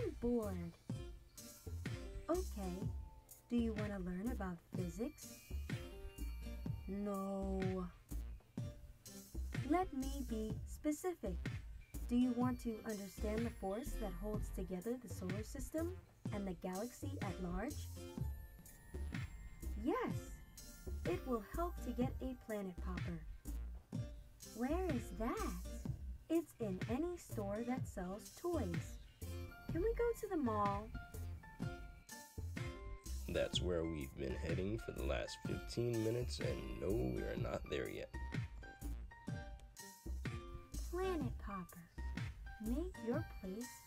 I'm bored. Okay, do you want to learn about physics? No. Let me be specific. Do you want to understand the force that holds together the solar system and the galaxy at large? Yes, it will help to get a planet popper. Where is that? It's in any store that sells toys. Can we go to the mall? That's where we've been heading for the last 15 minutes, and no, we are not there yet. Planet Popper. Make your place.